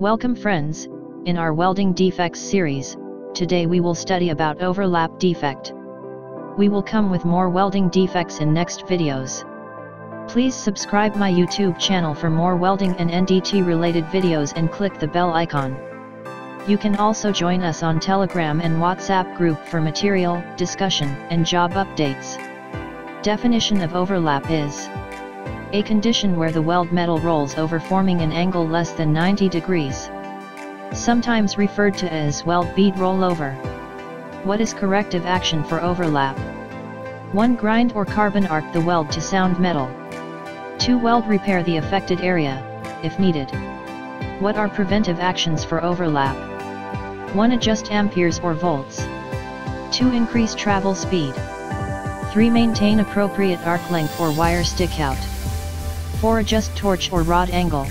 Welcome friends, in our welding defects series, today we will study about overlap defect. We will come with more welding defects in next videos. Please subscribe my YouTube channel for more welding and NDT related videos and click the bell icon. You can also join us on Telegram and WhatsApp group for material, discussion, and job updates. Definition of overlap is a condition where the weld metal rolls over forming an angle less than 90 degrees. Sometimes referred to as weld bead rollover. What is corrective action for overlap? 1. Grind or carbon arc the weld to sound metal. 2. Weld repair the affected area, if needed. What are preventive actions for overlap? 1. Adjust amperes or volts. 2. Increase travel speed. 3. Maintain appropriate arc length or wire stick 4. Adjust torch or rod angle.